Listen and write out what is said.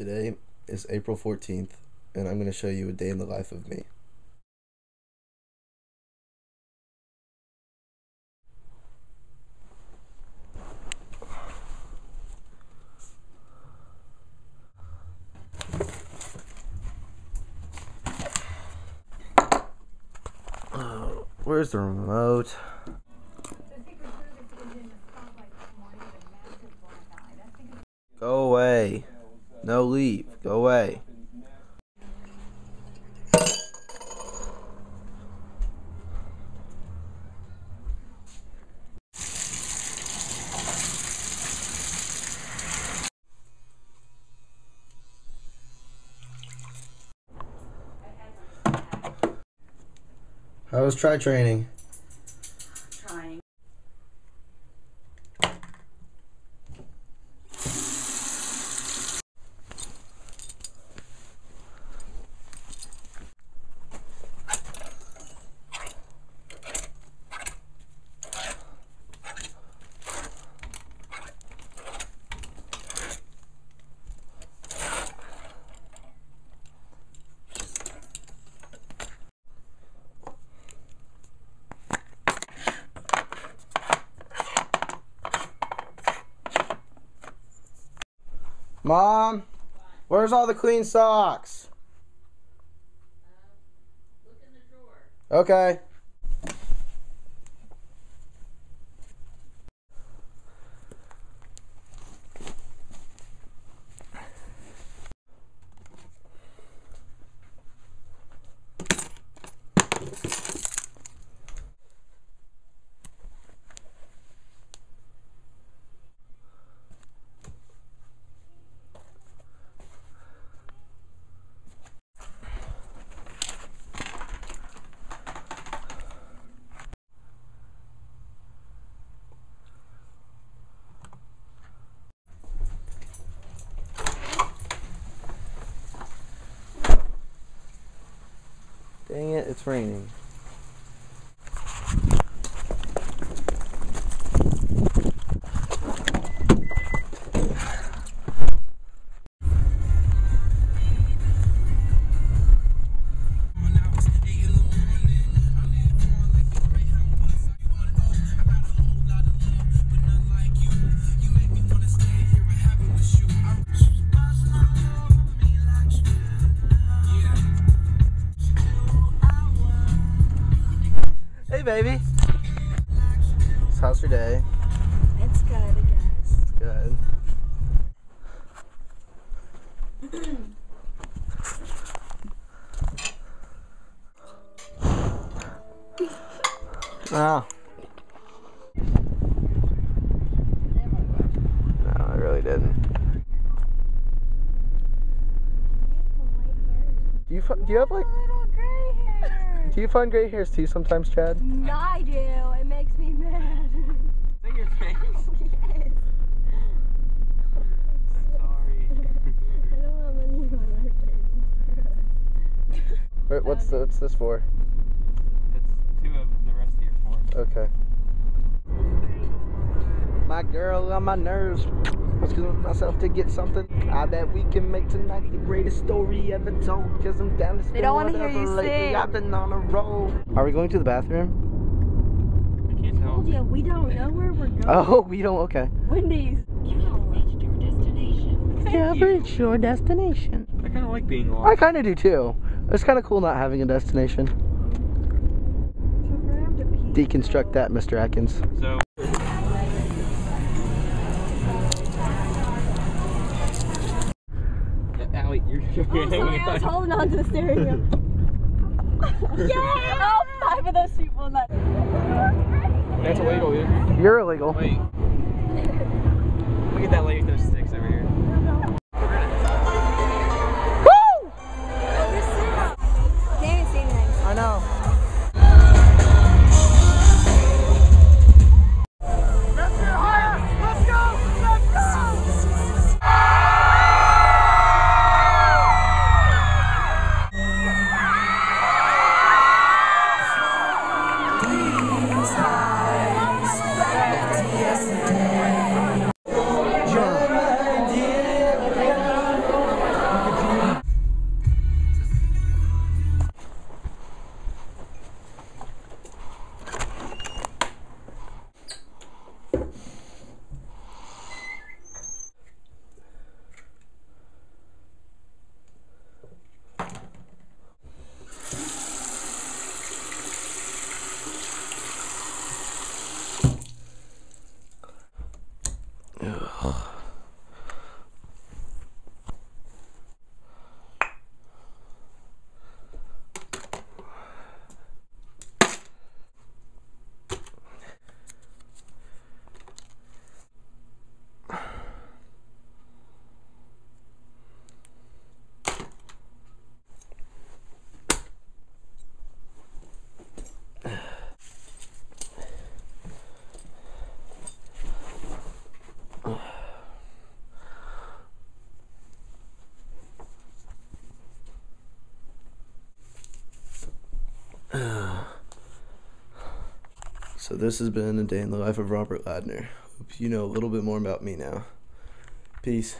Today is April 14th, and I'm going to show you a day in the life of me. Oh, where's the remote? Go away. No leave. Go away. How was try training? Mom, where's all the clean socks? Okay. Dang it, it's raining. Hey, baby. So how's your day? It's good, I guess. It's good. No. No, I really didn't. Do you do you have like little gray hair. Do you find gray hairs too sometimes, Chad? No, I do. It makes me mad. Say your face. yes. I'm sorry. I don't want money on my face. Wait, what's the, what's this for? That's two of the rest of your four. Okay. My girl on my nerves. I was killing myself to get something. I bet we can make tonight the greatest story ever told. Cause I'm down to They don't wanna hear you lately. sing. I've been on a roll. Are we going to the bathroom? I can't tell. you, we don't know where we're going. Oh, we don't. Okay. Wendy's. You have reached your destination. Yeah, reach your destination. I kind of like being lost. I kind of do too. It's kind of cool not having a destination. Deconstruct that, Mr. Atkins. So, Yeah, Allie, you're. Oh, sorry, I was holding on to the steering wheel. yeah! Oh, All five of those people in that. That's illegal, dude. You're illegal. Wait. Look at that lady with those sticks over here. Ugh. So this has been a day in the life of Robert Ladner. Hope you know a little bit more about me now. Peace.